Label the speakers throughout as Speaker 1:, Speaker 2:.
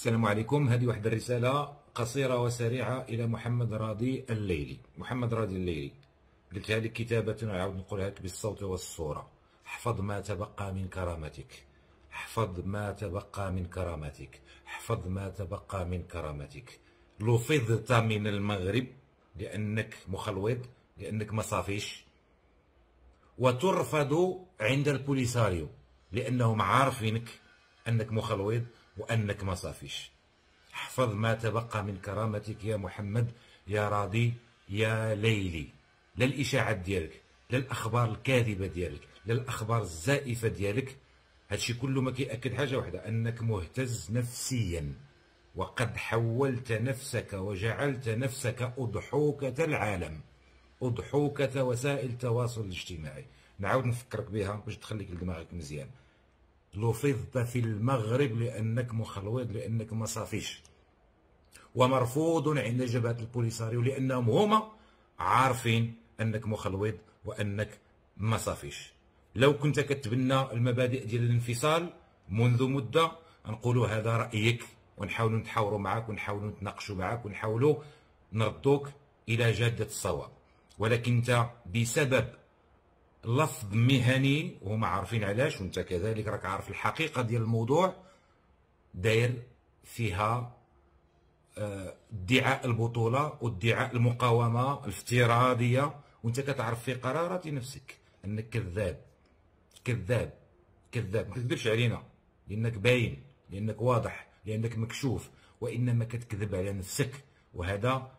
Speaker 1: السلام عليكم. هذه واحدة الرسالة قصيرة وسريعة إلى محمد راضي الليلي. محمد راضي الليلي. قلتها لك كتابة نعاود نقولها لك بالصوت والصورة. احفظ ما تبقى من كرامتك. احفظ ما تبقى من كرامتك. احفظ ما تبقى من كرامتك. لفظت من المغرب لأنك مخلوط لأنك ما صافيش. وترفض عند البوليساريو لأنهم عارفينك أنك مخلوط. وأنك ما صافيش. احفظ ما تبقى من كرامتك يا محمد يا راضي يا ليلي. لا الإشاعات ديالك لا الأخبار الكاذبة ديالك لا الأخبار الزائفة ديالك. هادشي كله ما كيأكد حاجة واحدة أنك مهتز نفسيا. وقد حولت نفسك وجعلت نفسك أضحوكة العالم أضحوكة وسائل التواصل الاجتماعي. نعاود نفكرك بها باش تخليك لدماغك مزيان. لفظت في المغرب لأنك مخلوط لأنك ما صافيش. ومرفوض عند جبهة البوليساريو لأنهم هما عارفين أنك مخلوط وأنك ما صافيش. لو كنت كتبنى المبادئ ديال الانفصال منذ مدة نقولوا هذا رأيك. ونحاولوا نتحاوروا معك ونحاولوا نتناقشوا معك ونحاولوا نردوك إلى جادة الصواب. ولكن انت بسبب لفظ مهني وهما عارفين علاش وانت كذلك راك عارف الحقيقة ديال الموضوع داير فيها آه، ادعاء البطولة وادعاء المقاومة الافتراضية. وانت كتعرف في قرارات نفسك أنك كذاب كذاب كذاب. ما تكذبش علينا لأنك باين لأنك واضح لأنك مكشوف وإنما كتكذب على نفسك. وهذا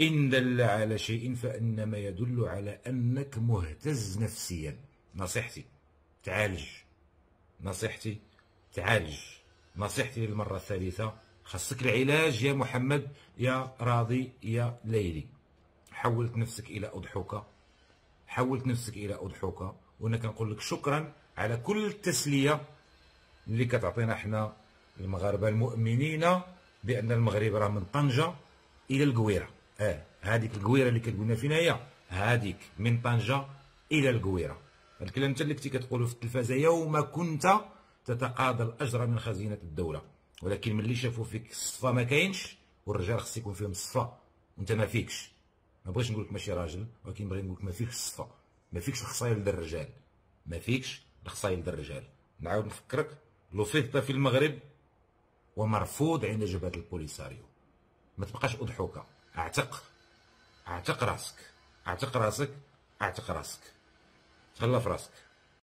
Speaker 1: إن دل على شيء فإنما يدل على أنك مهتز نفسيا. نصيحتي تعالج. نصيحتي تعالج. نصيحتي للمرة الثالثة خاصك العلاج يا محمد يا راضي يا ليلي. حولت نفسك إلى أضحوكة. حولت نفسك إلى أضحوكة. وأنا كنقول لك شكرا على كل التسلية اللي كتعطينا إحنا المغاربة المؤمنين بأن المغرب راه من طنجة إلى القويرة. آه هذيك القويرة اللي كتقولنا هي هذيك من طنجة إلى القويرة. الكلام انت اللي كنتي كتقولو في التلفازة يوم كنت تتقاضى الأجر من خزينة الدولة. ولكن ملي شافوا فيك الصفا ما كاينش والرجال خص يكون فيهم الصفا. وانت ما فيكش. ما بغيتش نقول لك ماشي راجل ولكن بغيت نقول لك ما فيكش الصفا. ما فيكش الخصايل ديال الرجال. ما فيكش الخصايل ديال الرجال. نعاود نفكرك لفظت في المغرب ومرفوض عند جبهة البوليساريو. ما تبقاش أضحوكة. أعتق. أعتق راسك. أعتق راسك. أعتق راسك. تهلا في راسك.